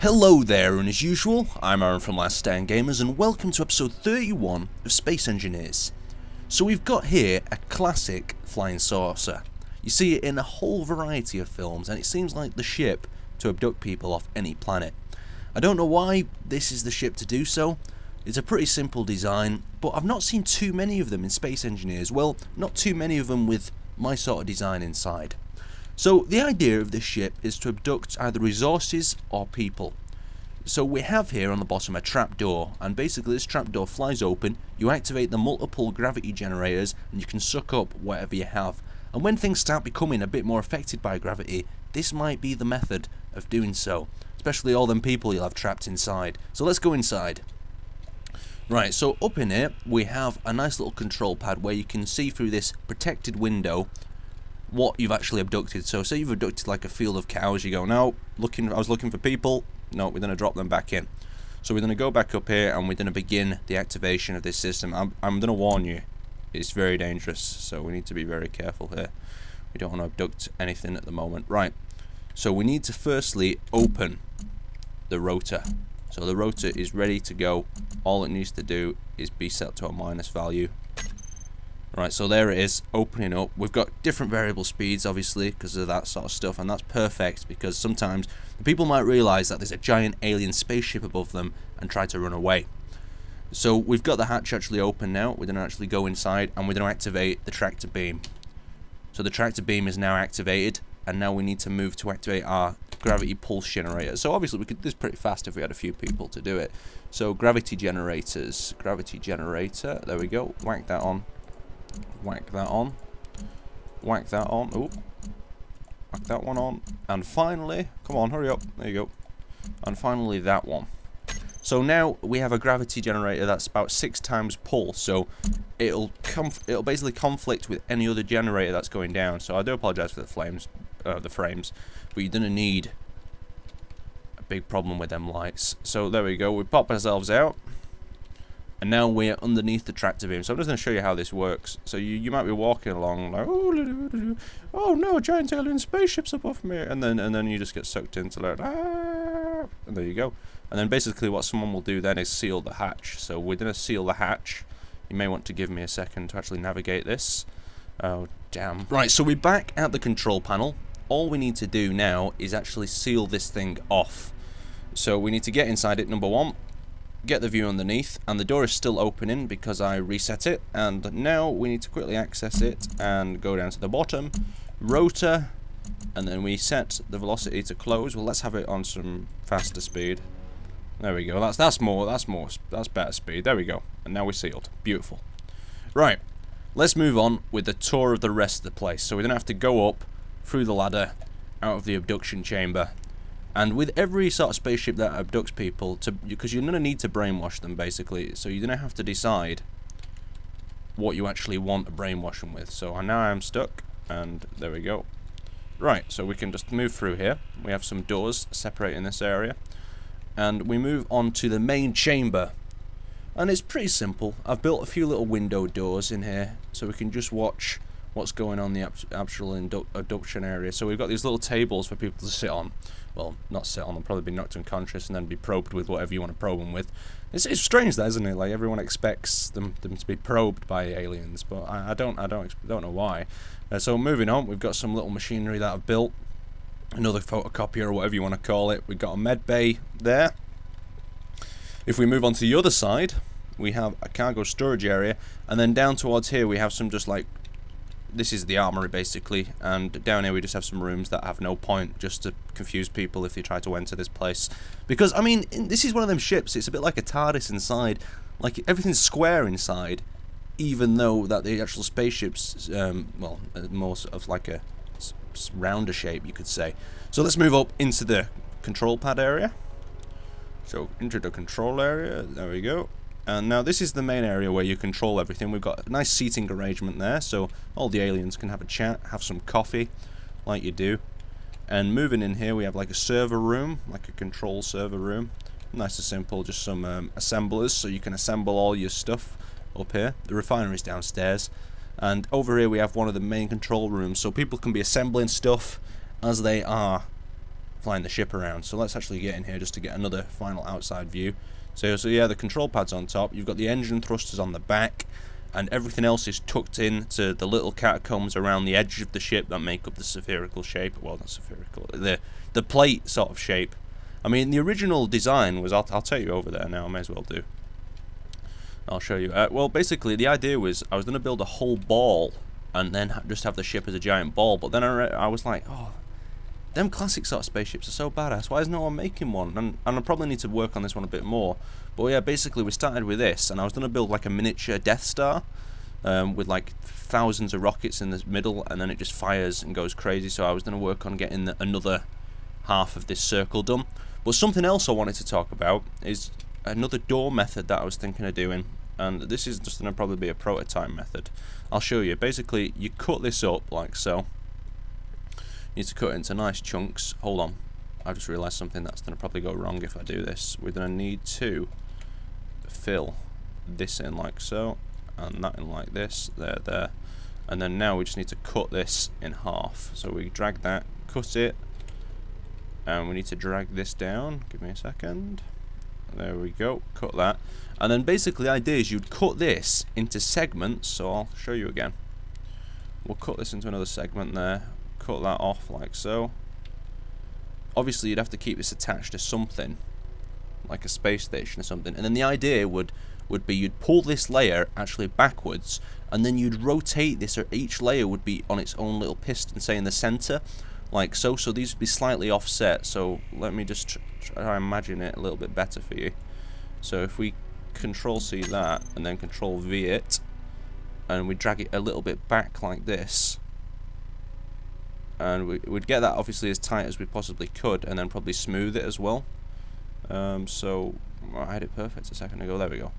Hello there, and as usual, I'm Aaron from Last Stand Gamers, and welcome to episode 31 of Space Engineers. So we've got here a classic flying saucer. You see it in a whole variety of films, and it seems like the ship to abduct people off any planet. I don't know why this is the ship to do so. It's a pretty simple design, but I've not seen too many of them in Space Engineers. Well, not too many of them with my sort of design inside. So the idea of this ship is to abduct either resources or people. So we have here on the bottom a trapdoor, and basically this trapdoor flies open, you activate the multiple gravity generators, and you can suck up whatever you have. And when things start becoming a bit more affected by gravity, this might be the method of doing so. Especially all them people you'll have trapped inside. So let's go inside. Right, so up in here we have a nice little control pad where you can see through this protected window what you've actually abducted. So say you've abducted like a field of cows, you go, no, looking, I was looking for people, no, we're going to drop them back in. So we're going to go back up here and we're going to begin the activation of this system. I'm, I'm going to warn you, it's very dangerous, so we need to be very careful here. We don't want to abduct anything at the moment. Right, so we need to firstly open the rotor. So the rotor is ready to go. All it needs to do is be set to a minus value Right, so there it is, opening up. We've got different variable speeds, obviously, because of that sort of stuff, and that's perfect, because sometimes people might realise that there's a giant alien spaceship above them and try to run away. So we've got the hatch actually open now, we're going to actually go inside, and we're going to activate the tractor beam. So the tractor beam is now activated, and now we need to move to activate our gravity pulse generator. So obviously we could do this pretty fast if we had a few people to do it. So gravity generators, gravity generator, there we go, whack that on. Whack that on. Whack that on. Oh. Whack that one on. And finally, come on, hurry up. There you go. And finally that one. So now we have a gravity generator that's about six times pull, so it'll it'll basically conflict with any other generator that's going down. So I do apologize for the flames, uh, the frames, but you're gonna need a big problem with them lights. So there we go. We pop ourselves out. And now we're underneath the tractor beam. So I'm just going to show you how this works. So you, you might be walking along like, oh, oh no, giant alien spaceship's above me. And then and then you just get sucked into that. Ah, and there you go. And then basically what someone will do then is seal the hatch. So we're going to seal the hatch. You may want to give me a second to actually navigate this. Oh, damn. Right, so we're back at the control panel. All we need to do now is actually seal this thing off. So we need to get inside it, number one get the view underneath and the door is still opening because I reset it. And now we need to quickly access it and go down to the bottom rotor and then we set the velocity to close. Well let's have it on some faster speed. There we go. That's that's more that's more that's better speed. There we go. And now we're sealed. Beautiful. Right. Let's move on with the tour of the rest of the place. So we don't have to go up through the ladder out of the abduction chamber and with every sort of spaceship that abducts people, to because you're going to need to brainwash them, basically. So you're going to have to decide what you actually want to brainwash them with. So I now I'm stuck, and there we go. Right, so we can just move through here. We have some doors separating this area. And we move on to the main chamber. And it's pretty simple. I've built a few little window doors in here, so we can just watch what's going on in the actual abduction area. So we've got these little tables for people to sit on. Well, not sit on, they'll probably be knocked unconscious and then be probed with whatever you want to probe them with. It's, it's strange isn't it? Like everyone expects them, them to be probed by aliens, but I, I don't I don't don't know why. Uh, so moving on, we've got some little machinery that I've built. Another photocopier or whatever you want to call it. We've got a med bay there. If we move on to the other side, we have a cargo storage area, and then down towards here we have some just like this is the armory basically and down here we just have some rooms that have no point just to confuse people if they try to enter this place. Because I mean this is one of them ships it's a bit like a TARDIS inside like everything's square inside even though that the actual spaceship's um, well uh, more of like a rounder shape you could say. So let's move up into the control pad area. So into the control area there we go and now this is the main area where you control everything. We've got a nice seating arrangement there, so all the aliens can have a chat, have some coffee, like you do. And moving in here, we have like a server room, like a control server room. Nice and simple, just some um, assemblers, so you can assemble all your stuff up here. The refinery's downstairs. And over here we have one of the main control rooms, so people can be assembling stuff as they are flying the ship around. So let's actually get in here just to get another final outside view. So, so yeah, the control pad's on top. You've got the engine thrusters on the back, and everything else is tucked in to the little catacombs around the edge of the ship that make up the spherical shape. Well, not spherical, the the plate sort of shape. I mean, the original design was. I'll, I'll take you over there now. I may as well do. I'll show you. Uh, well, basically, the idea was I was going to build a whole ball and then just have the ship as a giant ball. But then I, I was like, oh, them classic sort of spaceships are so badass. Why is no one making one? And, and I probably need to work on this one a bit more. But yeah, basically we started with this, and I was going to build like a miniature Death Star um, with like thousands of rockets in the middle, and then it just fires and goes crazy. So I was going to work on getting the, another half of this circle done. But something else I wanted to talk about is another door method that I was thinking of doing. And this is just going to probably be a prototype method. I'll show you. Basically, you cut this up like so need to cut into nice chunks. Hold on. I've just realised something that's going to probably go wrong if I do this. We're going to need to fill this in like so, and that in like this, there, there. And then now we just need to cut this in half. So we drag that, cut it, and we need to drag this down. Give me a second. There we go, cut that. And then basically the idea is you'd cut this into segments, so I'll show you again. We'll cut this into another segment there cut that off like so. Obviously you'd have to keep this attached to something, like a space station or something, and then the idea would would be you'd pull this layer actually backwards and then you'd rotate this or each layer would be on its own little piston say in the center like so. So these would be slightly offset. So let me just try to imagine it a little bit better for you. So if we control C that and then control V it and we drag it a little bit back like this and we, would get that obviously as tight as we possibly could and then probably smooth it as well. Um, so I had it perfect a second ago. There we go.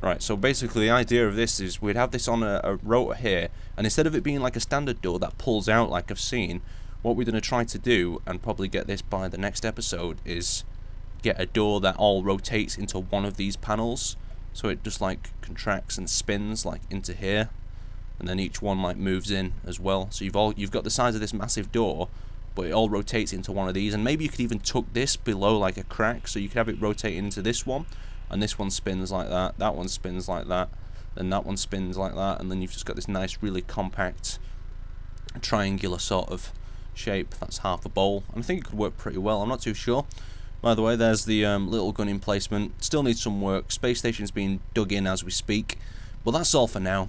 Right so basically the idea of this is we'd have this on a, a rotor here and instead of it being like a standard door that pulls out like I've seen what we're going to try to do and probably get this by the next episode is get a door that all rotates into one of these panels. So it just like contracts and spins like into here and then each one like moves in as well. So you've all you've got the size of this massive door, but it all rotates into one of these. And maybe you could even tuck this below like a crack, so you could have it rotate into this one, and this one spins like that, that one spins like that, and that one spins like that, and then you've just got this nice, really compact, triangular sort of shape. That's half a bowl, and I think it could work pretty well. I'm not too sure. By the way, there's the um, little gun emplacement. Still needs some work. Space station's being dug in as we speak. But that's all for now